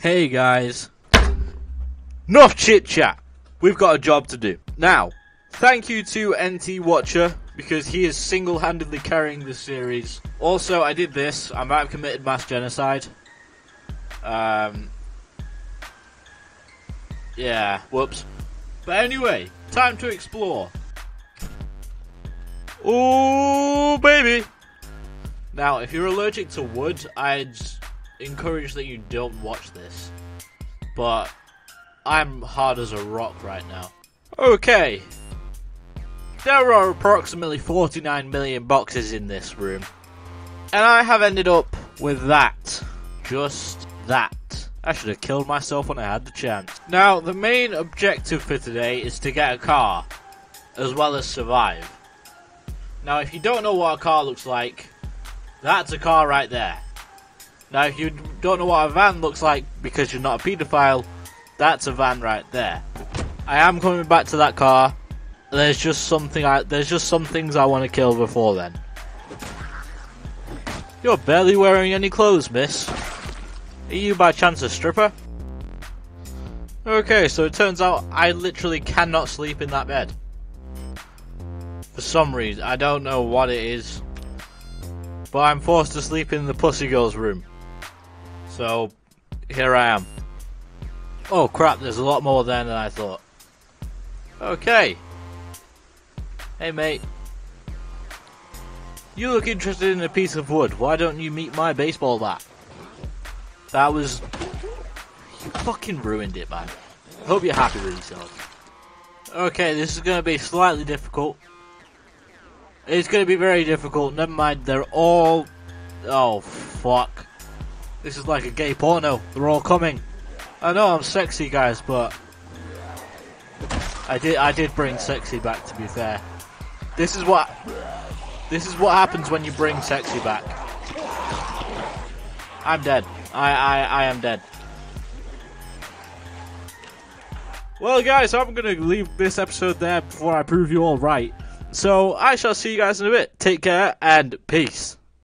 Hey guys. Enough chit chat. We've got a job to do. Now, thank you to NT Watcher because he is single handedly carrying this series. Also, I did this. I might have committed mass genocide. Um. Yeah, whoops. But anyway, time to explore. Oh, baby! Now, if you're allergic to wood, I'd encourage that you don't watch this. But I'm hard as a rock right now. Okay. There are approximately 49 million boxes in this room. And I have ended up with that. Just that. I should have killed myself when I had the chance. Now, the main objective for today is to get a car, as well as survive. Now, if you don't know what a car looks like, that's a car right there. Now, if you don't know what a van looks like because you're not a paedophile, that's a van right there. I am coming back to that car. There's just something I there's just some things I want to kill before then. You're barely wearing any clothes, miss. Are you by chance a stripper? Okay, so it turns out I literally cannot sleep in that bed. For some reason, I don't know what it is. But I'm forced to sleep in the pussy girl's room. So, here I am. Oh crap, there's a lot more there than I thought. Okay. Hey mate. You look interested in a piece of wood. Why don't you meet my baseball bat? That was... You fucking ruined it, man. Hope you're happy with yourself. Okay, this is going to be slightly difficult. It's going to be very difficult. Never mind, they're all... Oh, fuck. This is like a gay porno. They're all coming. I know I'm sexy, guys, but... I did I did bring sexy back, to be fair. This is what... This is what happens when you bring sexy back. I'm dead. I, I, I am dead. Well, guys, I'm to leave this episode there before I prove you all right. So, I shall see you guys in a bit. Take care, and peace.